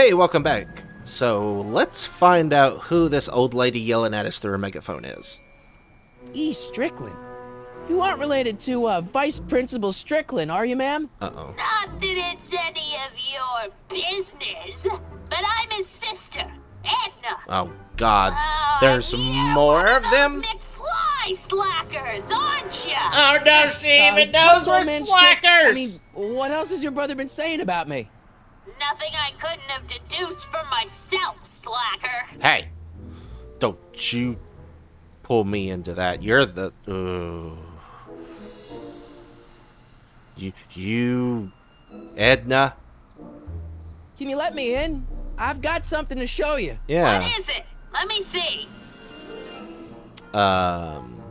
Hey, welcome back. So let's find out who this old lady yelling at us through her megaphone is. E. Strickland. You aren't related to uh, Vice Principal Strickland, are you, ma'am? Uh oh. Not that it's any of your business, but I'm his sister, Edna. Oh God. Oh, There's you're more one of those them? McFly slackers, aren't you? Oh no, she Uh, even knows what we're man Strick- slackers. I mean, what else has your brother been saying about me? Nothing I couldn't have deduced from myself, slacker. Hey, don't you pull me into that. You're the. Uh, you, you, Edna. Can you let me in? I've got something to show you. Yeah. What is it? Let me see. Um.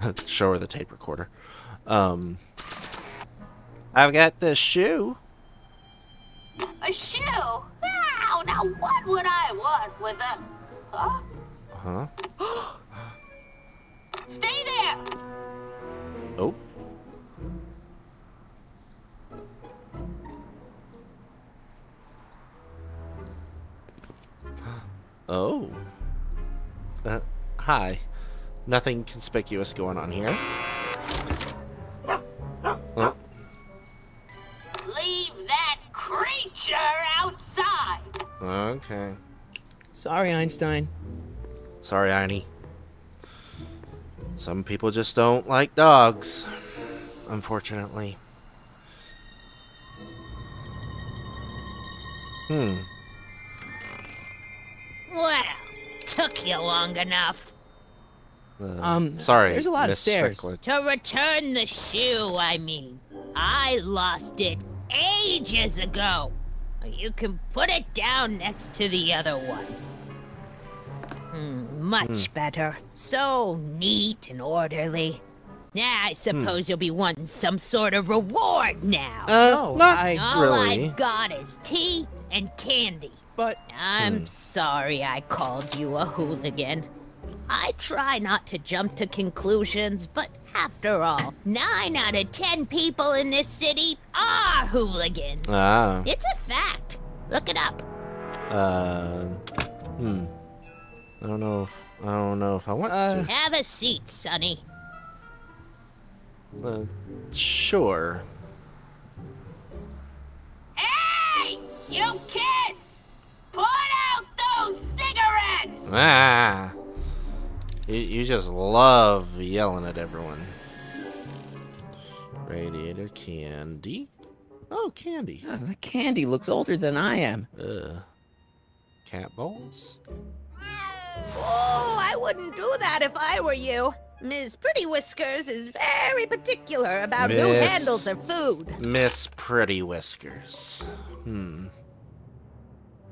show her the tape recorder. Um. I've got this shoe. A shoe? Wow, now what would I want with a... Huh? Huh? Stay there! Oh. Oh. Uh, hi. Nothing conspicuous going on here. Outside! okay. Sorry, Einstein. Sorry, Einie. Some people just don't like dogs. Unfortunately. Hmm. Well, took you long enough. Uh, Um, sorry. there's a lot of stairs. Strickland. To return the shoe, I mean. I lost it ages ago. You can put it down next to the other one. Hmm, much better. So neat and orderly. Yeah, I suppose you'll be wanting some sort of reward now. Uh, No, not I- All really. I've got is tea and candy. But I'm Hmm. sorry I called you a hooligan. I try not to jump to conclusions, but after all, nine out of ten people in this city are hooligans. Ah. It's a fact. Look it up. Uh. Hmm. I don't know if I don't know if I want Uh, Have a seat, Sonny. Uh, sure. Hey! You kids! Put out those cigarettes! Ah. You, you just love yelling at everyone. Radiator candy. Oh, candy. uh, the candy looks older than I am. Uh. Cat balls. Oh, I wouldn't do that if I were you. Miss Pretty Whiskers is very particular about who handles her food. Miss Pretty Whiskers. Hmm.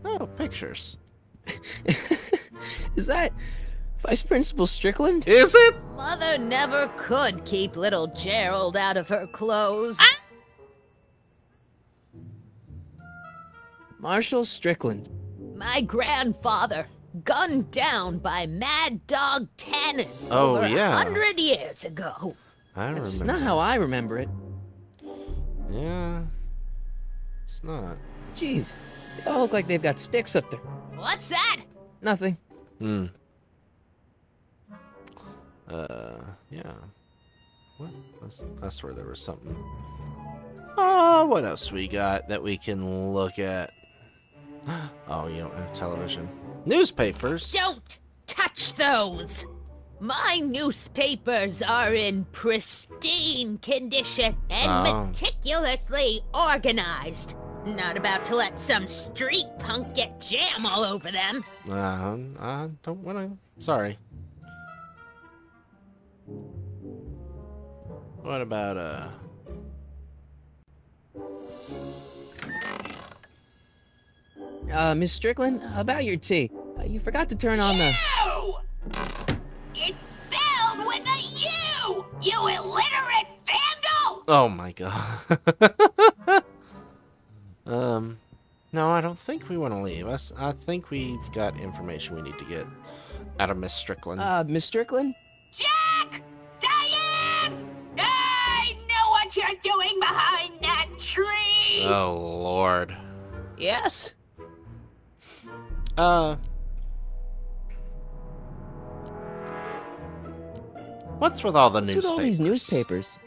Oh, pictures. Is that Vice Principal Strickland? Is it? Mother never could keep little Gerald out of her clothes. Marshall Strickland. My grandfather, gunned down by Mad Dog Tannen Oh, over yeah. a hundred years ago. I That's remember. not how I remember it. Yeah. It's not. Jeez, they all look like they've got sticks up there. What's that? Nothing. Hmm. Uh, yeah. What? That's, that's where there was something. Oh, what else we got that we can look at? Oh, you don't have television. Newspapers. Don't touch those! My newspapers are in pristine condition and Oh. meticulously organized. Not about to let some street punk get jam all over them. Uh, I don't want to. Sorry. What about uh? Uh, Miss Strickland, about your tea. Uh, you forgot to turn on the. You! It's spelled with a U! You illiterate vandal! Oh my god. um, no, I don't think we want to leave. Us, I think we've got information we need to get out of Miss Strickland. Uh, Miss Strickland? Jack! You're doing behind that tree! oh lord. Yes? Uh. What's with all the What's newspapers? with all these newspapers?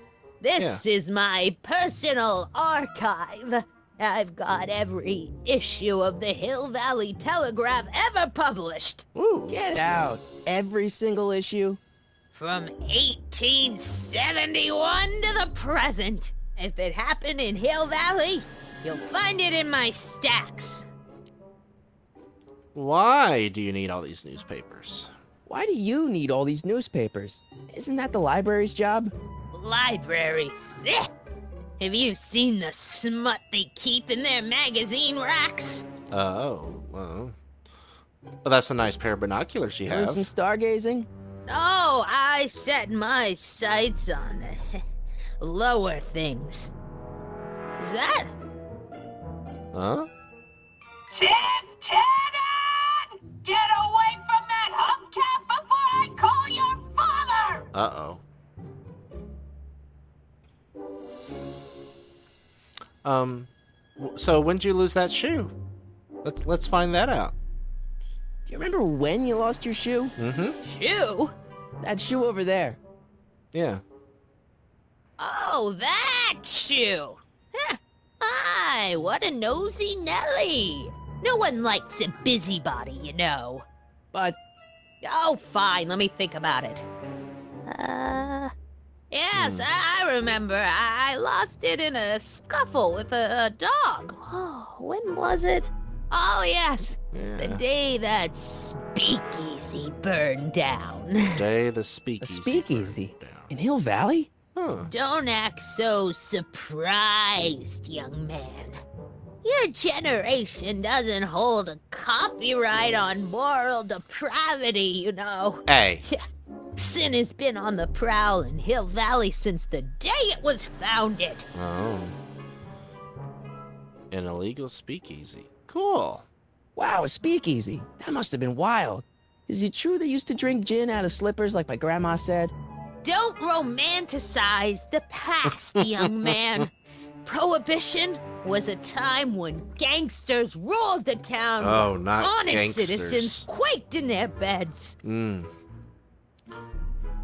This is my personal archive. I've got every issue of the Hill Valley Telegraph ever published. Ooh. Get out. Every single issue? From 1871 to the present. If it happened in Hill Valley, you'll find it in my stacks. Why do you need all these newspapers? Why do you need all these newspapers? Isn't that the library's job? Libraries. Eh. Have you seen the smut they keep in their magazine racks? Oh, well. Well, that's a nice pair of binoculars you Doing some stargazing? No, I set my sights on lower things. Is that? Huh? Tim Tannen! Get away from that hubcap before I call your father! Uh oh. Um, so when did you lose that shoe? Let's let's find that out. Do you remember when you lost your shoe? Mm-hmm. Shoe? That shoe over there. Yeah. Oh, that shoe. Huh. Hi, what a nosy Nelly. No one likes a busybody, you know. But Oh, fine. Let me think about it. Uh, yes, Hmm. I, I remember. I, I lost it in a scuffle with a, a dog. Oh, when was it? Oh, yes, the day that speakeasy burned down. The Day the a speakeasy. speakeasy burned down. in Hill Valley? Huh. Don't act so surprised, young man. Your generation doesn't hold a copyright on moral depravity, you know. Hey. Sin has been on the prowl in Hill Valley since the day it was founded. Oh. An illegal speakeasy. Cool. Wow, a speakeasy. That must have been wild. Is it true they used to drink gin out of slippers like my grandma said? Don't romanticize the past, young man. Prohibition was a time when gangsters ruled the town. Oh, not Honest gangsters. citizens quaked in their beds. Mm.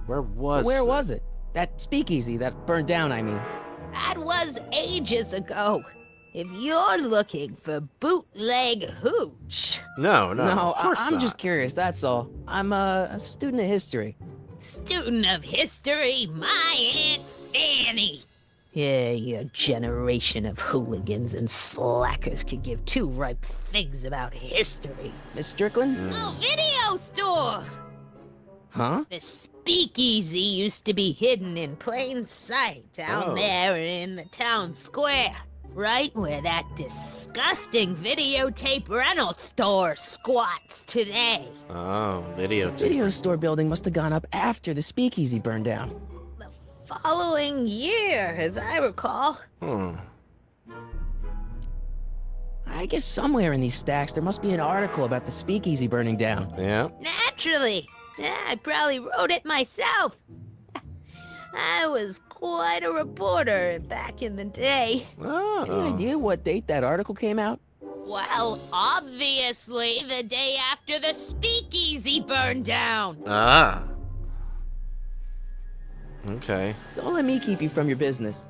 Where was? Where that? was it? That speakeasy that burned down, I mean. That was ages ago. If you're looking for bootleg hooch, No, no. no of I- I'm not. just curious, that's all. I'm a, a student of history. student of history, my Aunt Fanny. Yeah, your generation of hooligans and slackers could give two ripe figs about history. Miss Strickland? Mm. Oh, video store! Huh? The speakeasy used to be hidden in plain sight down Oh. there in the town square. Right where that disgusting videotape rental store squats today. Oh, video. Video store building must have gone up after the speakeasy burned down. The following year, as I recall. Hmm. I guess somewhere in these stacks there must be an article about the speakeasy burning down. Yeah. Naturally. Yeah, I probably wrote it myself. I was quite a reporter back in the day. Oh. Any idea what date that article came out? Well, obviously the day after the speakeasy burned down. Ah. Okay. Don't let me keep you from your business.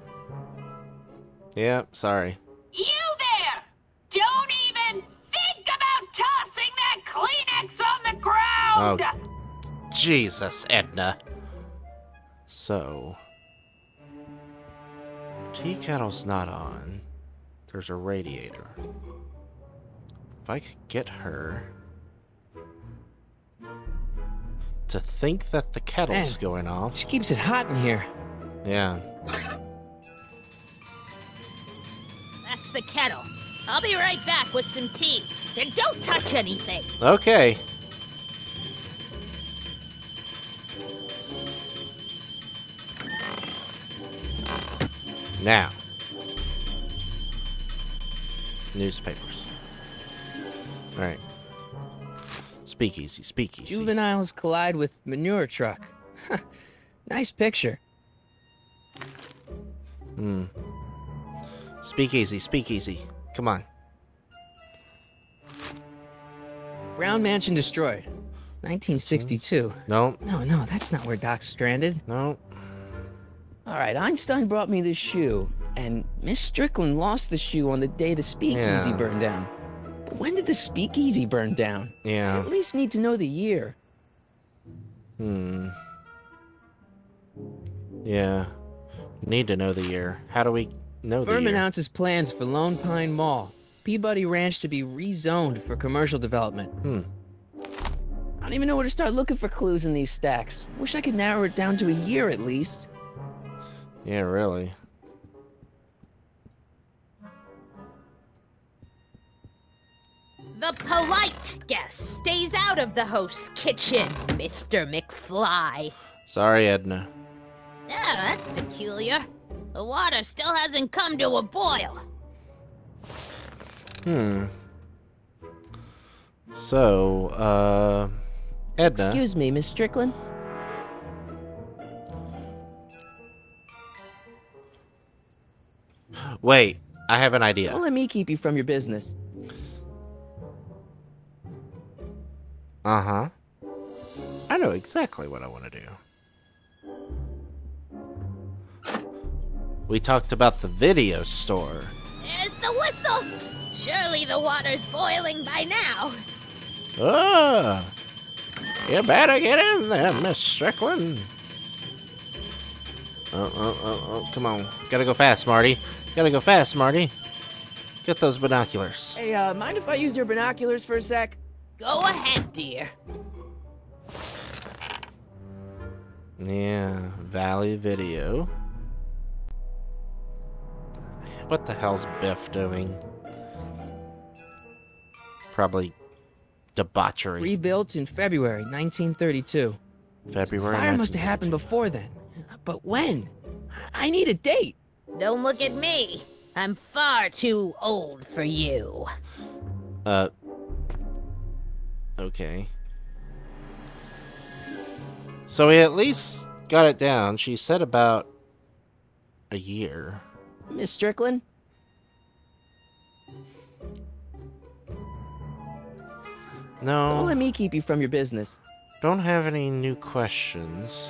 Yeah. Sorry. You there! Don't even think about tossing that Kleenex on the ground! Oh. Jesus, Edna. So. Tea kettle's not on. There's a radiator. If I could get her to think that the kettle's Man. going off. She keeps it hot in here. Yeah. That's the kettle. I'll be right back with some tea. And don't touch anything. Okay. Now. Newspapers. Alright. Speakeasy, speakeasy. Juveniles collide with manure truck. nice picture. Hmm. Speakeasy, speakeasy. Come on. Brown Mansion destroyed. 1962. No, No, no, that's not where Doc's stranded. no. All right, Einstein brought me this shoe, and Miss Strickland lost the shoe on the day the speakeasy Yeah. burned down. But when did the speakeasy burn down? I Yeah. at least need to know the year. Hmm. Yeah. Need to know the year. How do we know the Firm announces plans for Lone Pine Mall, Peabody Ranch to be rezoned for commercial development. Hmm. I don't even know where to start looking for clues in these stacks. Wish I could narrow it down to a year at least. Yeah, really. The polite guest stays out of the host's kitchen, Mr. McFly. Sorry, Edna. Yeah, that's peculiar. The water still hasn't come to a boil. Hmm. So, uh, Edna. Excuse me, Miss Strickland? Wait, I have an idea. Don't let me keep you from your business. Uh huh. I know exactly what I want to do. We talked about the video store. There's the whistle. Surely the water's boiling by now. Ah! You better get in there, Miss Strickland. Oh, oh, oh, oh, come on. Gotta go fast, Marty. Gotta go fast, Marty. Get those binoculars. Hey, uh, mind if I use your binoculars for a sec? Go ahead, dear. Yeah, Valley Video. What the hell's Biff doing? Probably debauchery. Rebuilt in February 1932. February. Fire must have happened before then. But when? I need a date. Don't look at me. I'm far too old for you. Uh. Okay. So we at least got it down. She said about a year. Miss Strickland? No. Don't let me keep you from your business. don't have any new questions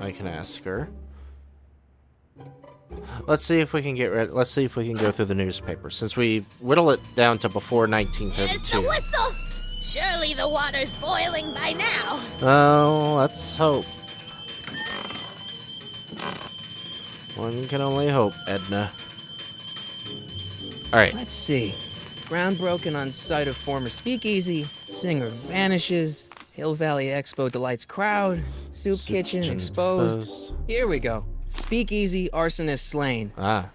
I can ask her. Let's see if we can get rid. Let's see if we can go through the newspaper since we whittle it down to before There's the 1932. whistle. Surely the water's boiling by now. Oh, let's hope. One can only hope, Edna. Alright, Let's see. Ground broken on site of former speakeasy. Singer vanishes. Hill Valley Expo delights crowd. Soup, kitchen, exposed. Here we go. Speakeasy arsonist slain. Ah,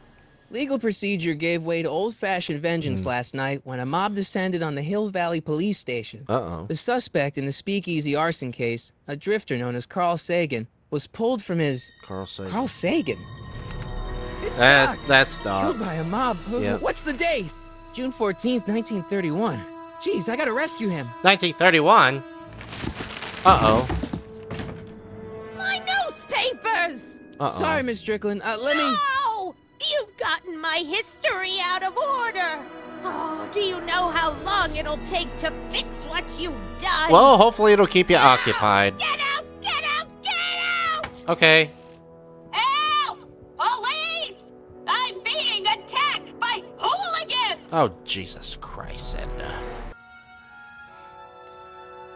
Legal procedure gave way to old-fashioned vengeance Hmm. last night when a mob descended on the Hill Valley Police Station. uh-oh. The suspect in the speakeasy arson case, a drifter known as Carl Sagan, was pulled from his Carl Sagan. Carl Sagan. It's That, Doc, that's killed by a mob. Who- Yep. What's the date? June 14th, 1931. Jeez, I gotta rescue him. 1931? Uh-oh. Newspapers. Uh-oh. Sorry, Miss Strickland. Uh, let me. No! You've gotten my history out of order. Oh, do you know how long it'll take to fix what you've done? Well, hopefully it'll keep you occupied. Get out! Get out! Get out! Okay. Help! Police! I'm being attacked by hooligans! Oh, Jesus Christ, Edna.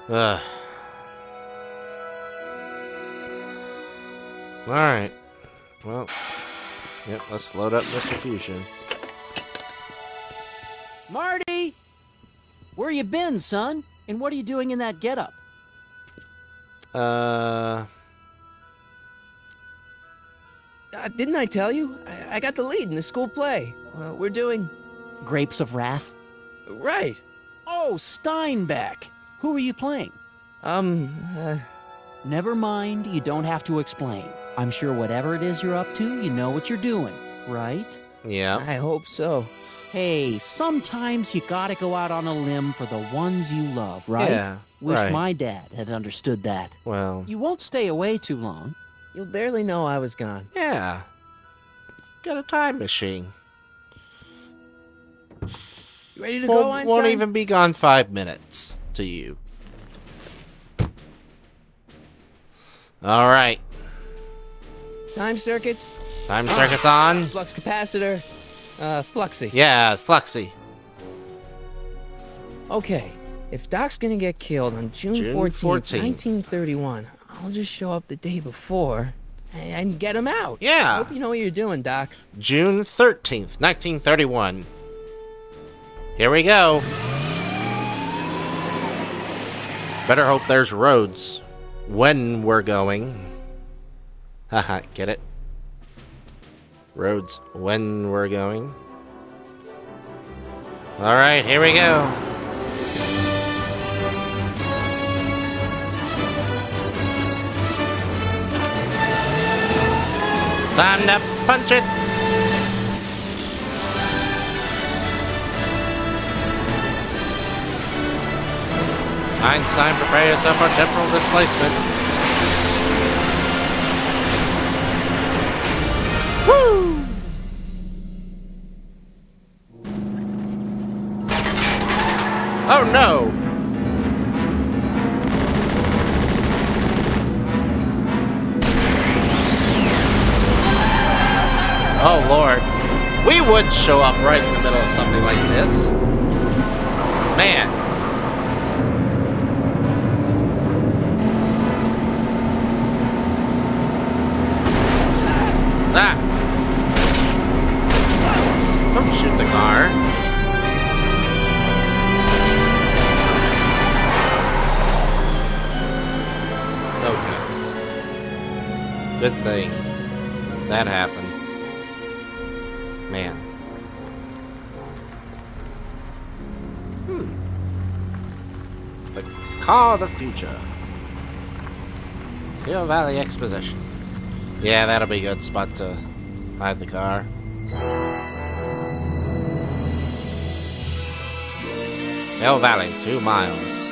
Ugh. Alright. Well, yep, let's load up Mr. Fusion. Marty! Where you been, son? And what are you doing in that getup? Uh, Uh, didn't I tell you? I, I got the lead in the school play. Uh, we're doing. Grapes of Wrath? Right. Oh, Steinbeck! Who are you playing? Um, uh, Never mind, you don't have to explain. I'm sure whatever it is you're up to, you know what you're doing, right? yeah. I hope so. Hey, sometimes you gotta go out on a limb for the ones you love, right? Yeah, Wish right. my dad had understood that. Well, You won't stay away too long. You'll barely know I was gone. yeah. Got a time machine. You ready to Won't, go, Einstein? won't even be gone five minutes. to you. All right. Time circuits, Time circuit's on. flux capacitor, uh, fluxy. Yeah, Fluxy. Okay, if Doc's gonna get killed on June, June 14th, 14th. 1931, I'll just show up the day before and, and get him out. Yeah. Hope you know what you're doing, Doc. June 13th, 1931. Here we go. Better hope there's roads when we're going. Haha, get it? Roads when we're going. Alright, here we go. Time to punch it! Einstein, prepare yourself for temporal displacement. Oh no! Oh lord. We would show up right in the middle of something like this. Man. Ah! That happened. Man. Hmm. The car of the future. Hill Valley Exposition. Yeah, that'll be a good spot to hide the car. Hill Valley, two miles.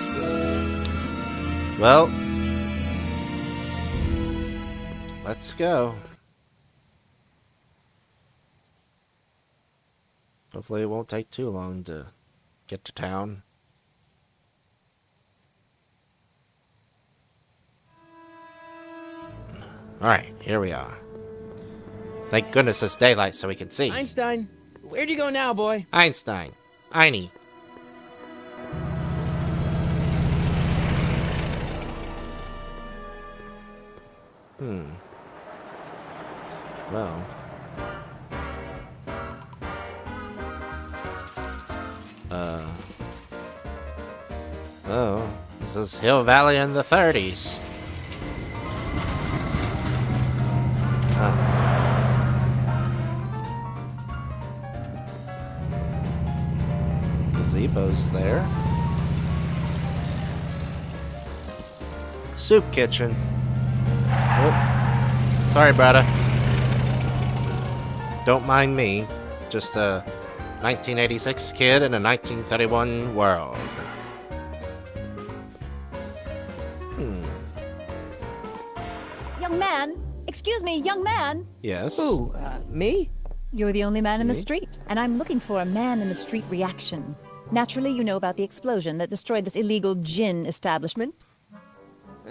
Well, let's go. Hopefully, it won't take too long to get to town. Alright, here we are. Thank goodness it's daylight so we can see. Einstein, where'd you go now, boy? Einstein. Einie. Hmm. Well. Oh, this is Hill Valley in the 30s. Huh. Gazebo's there. Soup kitchen. Oh. Sorry, brother. Don't mind me. Just a 1986 kid in a 1931 world. Young man. Yes. Who? Uh, me? You're the only man in the street, and I'm looking for a man in the street reaction. Naturally, you know about the explosion that destroyed this illegal gin establishment.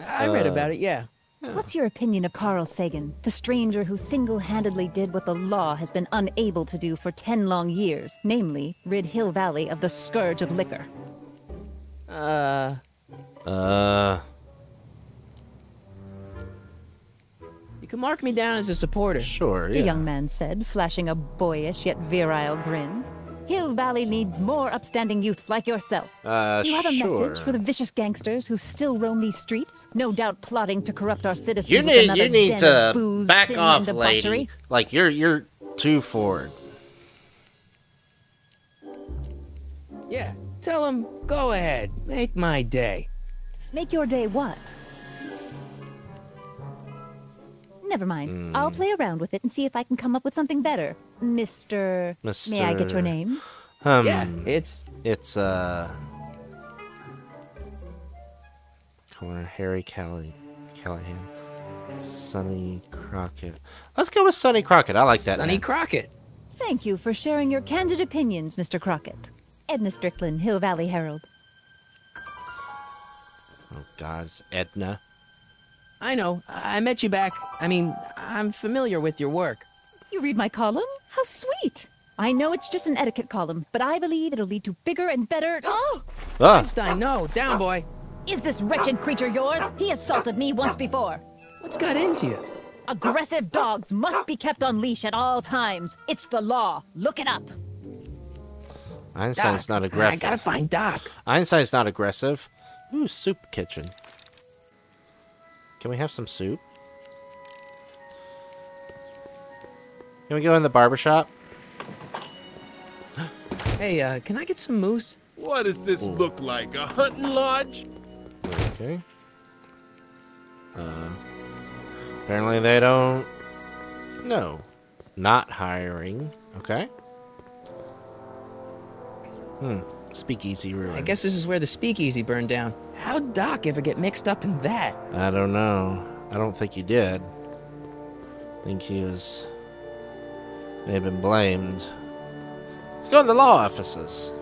I read Uh, about it, yeah. What's your opinion of Carl Sagan, the stranger who single handedly did what the law has been unable to do for ten long years, namely, rid Hill Valley of the scourge of liquor? Uh, Uh. You can mark me down as a supporter. Sure. The young man said, flashing a boyish yet virile grin. Hill Valley needs more upstanding youths like yourself. Uh, Do you have a sure. message for the vicious gangsters who still roam these streets? No doubt plotting to corrupt our citizens You with need another you need to of booze, back sin, off, and lady. Like you're you're too forward. Yeah, tell him, go ahead, make my day. Make your day what? Never mind. I'll play around with it and see if I can come up with something better. Mr. May I get your name? Um, yeah, it's it's uh, corner Harry Callie, Callahan, Sonny Crockett. Let's go with Sonny Crockett. I like that. Sonny name. Crockett. Thank you for sharing your candid opinions, Mr. Crockett. Edna Strickland, Hill Valley Herald. Oh God, it's Edna. I know. I met you back. I mean, I'm familiar with your work. You read my column? How sweet. I know it's just an etiquette column, but I believe it'll lead to bigger and better. Oh! Ah, Einstein, no. Down, boy. Is this wretched creature yours? He assaulted me once before. What's got into you? Aggressive dogs must be kept on leash at all times. It's the law. Look it up. Einstein's Doc, not aggressive. I gotta find Doc. Einstein's not aggressive. Ooh, soup kitchen. Can we have some soup? Can we go in the barber shop? Hey, uh, can I get some moose? What does this Ooh. look like? A hunting lodge? Okay. Uh, apparently they don't. No, not hiring. Okay. Hmm. Speakeasy ruins. I guess this is where the speakeasy burned down. How'd Doc ever get mixed up in that? I don't know. I don't think he did. I think he was. May have been blamed. Let's go to the law offices.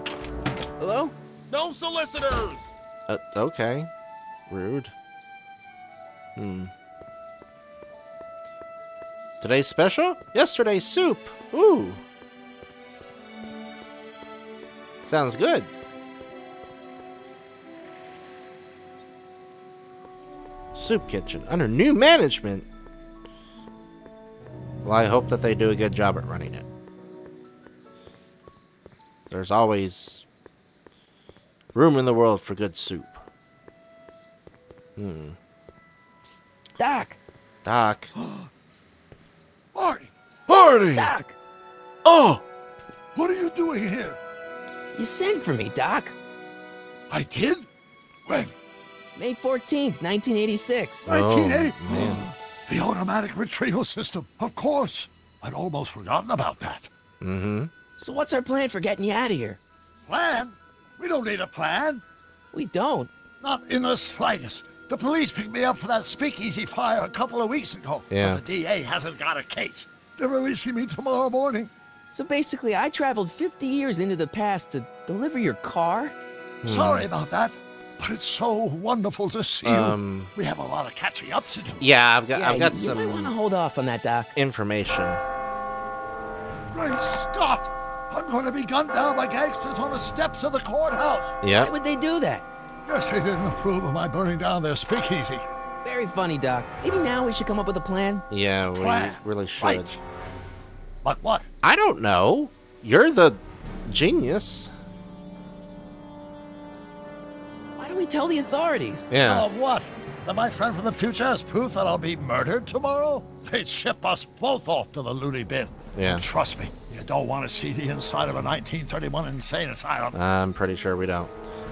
Hello? No solicitors! Uh, okay. Rude. Hmm. Today's special? Yesterday's soup. Ooh. Sounds good. Soup kitchen under new management. Well, I hope that they do a good job at running it. There's always room in the world for good soup. Hmm. Doc! Doc. Marty, Marty! Doc! Oh! what are you doing here? You sent for me, Doc. I did? When? May 14th, 1986. 1980? Oh, man. The automatic retrieval system, of course. I'd almost forgotten about that. Mm-hmm. So what's our plan for getting you out of here? Plan? We don't need a plan. We don't. Not in the slightest. The police picked me up for that speakeasy fire a couple of weeks ago. Yeah. But the DA hasn't got a case. They're releasing me tomorrow morning. So basically, I traveled 50 years into the past to deliver your car? Hmm. Sorry about that, but it's so wonderful to see Um. you. We have a lot of catching up to do. Yeah, I've got yeah, I've got you, some You might want to hold off on that, Doc. information. Great Scott! I'm going to be gunned down by gangsters on the steps of the courthouse. Yeah. Why would they do that? Yes, they didn't approve of my burning down their speakeasy. Very funny, Doc. Maybe now we should come up with a plan. Yeah, we Plan. really should. Right. But what? I don't know. You're the genius. Why don't we tell the authorities? Yeah. Of what? That my friend from the future has proof that I'll be murdered tomorrow? They'd ship us both off to the loony bin. Yeah. And trust me, you don't want to see the inside of a 1931 insane asylum. I'm pretty sure we don't.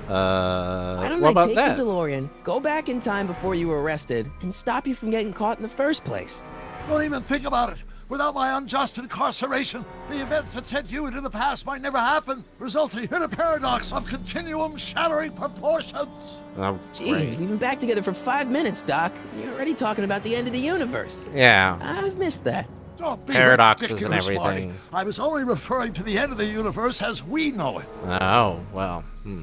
Uh, Why don't what I about take that? the DeLorean, go back in time before you were arrested, and stop you from getting caught in the first place? Don't even think about it. Without my unjust incarceration, the events that sent you into the past might never happen, resulting in a paradox of continuum shattering proportions. Oh, Jeez, great. we've been back together for five minutes, Doc. You're already talking about the end of the universe. Yeah. I've missed that. Don't be Paradoxes and ridiculous, Marty. everything. I was only referring to the end of the universe as we know it. Oh well. Hmm.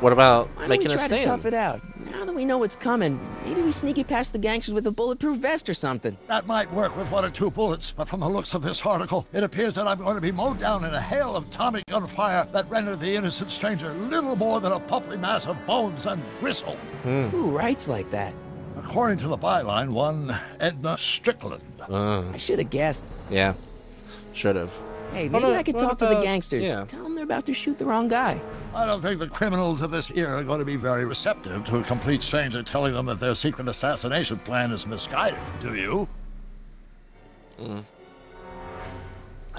What about Why don't making we a try to tough it out? Now that we know what's coming, maybe we sneak it past the gangsters with a bulletproof vest or something. That might work with one or two bullets, but from the looks of this article, it appears that I'm going to be mowed down in a hail of Tommy gunfire that rendered the innocent stranger little more than a puppy mass of bones and gristle. Who writes like that? According to the byline, one Edna Strickland. Uh, I should have guessed. yeah. Should have. Hey, What maybe I could what talk to the gangsters. yeah. Tell them they're about to shoot the wrong guy. I don't think the criminals of this era are going to be very receptive to a complete stranger telling them that their secret assassination plan is misguided, do you? Hmm.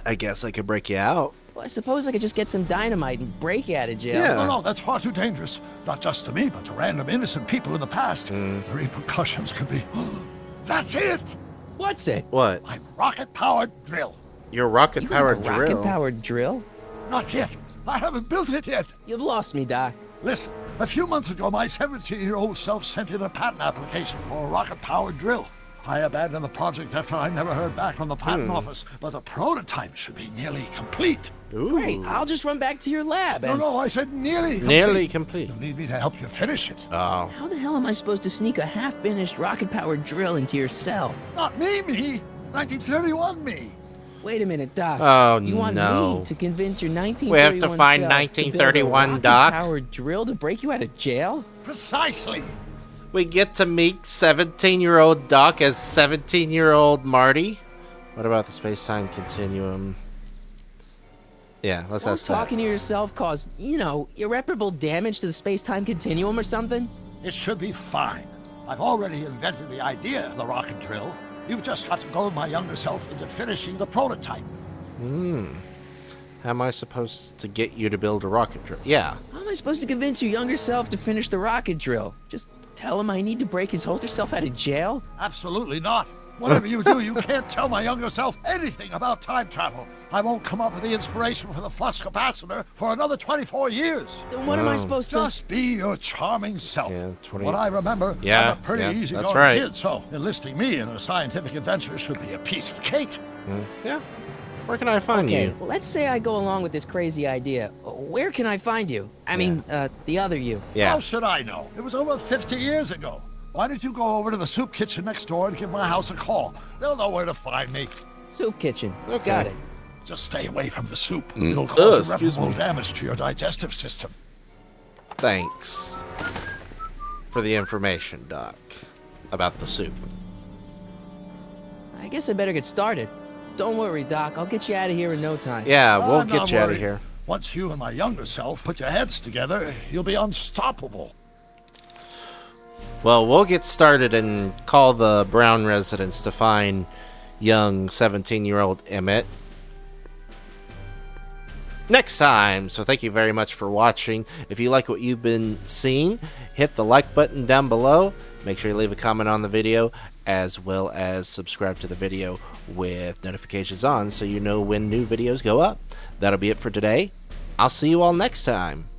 I guess I could break you out. Well, I suppose I could just get some dynamite and break you out of jail. Yeah. No, no, that's far too dangerous. Not just to me, but to random innocent people in the past. Hmm. The repercussions could be. that's it! What's it? What? My rocket powered drill. Your rocket powered drill. Rocket-powered drill? Not yet. I haven't built it yet. You've lost me, Doc. Listen, a few months ago, my 17 year old self sent in a patent application for a rocket powered drill. I abandoned the project after I never heard back from the patent Hmm. office, but the prototype should be nearly complete. Ooh. Great, I'll just run back to your lab No, and... no, I said nearly complete. Nearly complete. You need me to help you finish it. Oh. How the hell am I supposed to sneak a half-finished rocket-powered drill into your cell? Not me, me. 1931 me. Wait a minute, Doc. Oh, you want no. me to convince your 1931 We have to find 1931 to Doc? rocket-powered drill to break you out of jail? Precisely. We get to meet 17 year old Doc as 17 year old Marty. What about the space time continuum? Yeah, let's Won't ask that. talking to yourself cause, you know, irreparable damage to the space-time continuum or something? It should be fine. I've already invented the idea of the rocket drill. You've just got to goad my younger self into finishing the prototype. Hmm. How am I supposed to get you to build a rocket drill? Yeah. How am I supposed to convince your younger self to finish the rocket drill? Just tell him I need to break his older self out of jail? Absolutely not. Whatever you do, you can't tell my younger self anything about time travel. I won't come up with the inspiration for the flux capacitor for another 24 years. Then what am I supposed to... Just be your charming self. Yeah, 20 What I remember, Yeah, I'm a pretty yeah, easygoing that's right. kid, so enlisting me in a scientific adventure should be a piece of cake. Yeah. Where can I find Okay, you? well, let's say I go along with this crazy idea. Where can I find you? I mean, uh, the other you. Yeah. How should I know? It was over 50 years ago. Why don't you go over to the soup kitchen next door and give my house a call? They'll know where to find me. Soup kitchen. Okay. Got it. Just stay away from the soup. Mm. It'll cause excuse irreparable damage to your digestive system. Thanks for the information, Doc, about the soup. I guess I better get started. Don't worry, Doc. I'll get you out of here in no time. Yeah, we'll I'm get not you out of here. Once you and my younger self put your heads together, you'll be unstoppable. Well, we'll get started and call the Brown residence to find young 17 year old Emmett. Next time, so thank you very much for watching. If you like what you've been seeing, hit the like button down below. Make sure you leave a comment on the video, as well as subscribe to the video with notifications on so you know when new videos go up. That'll be it for today. I'll see you all next time.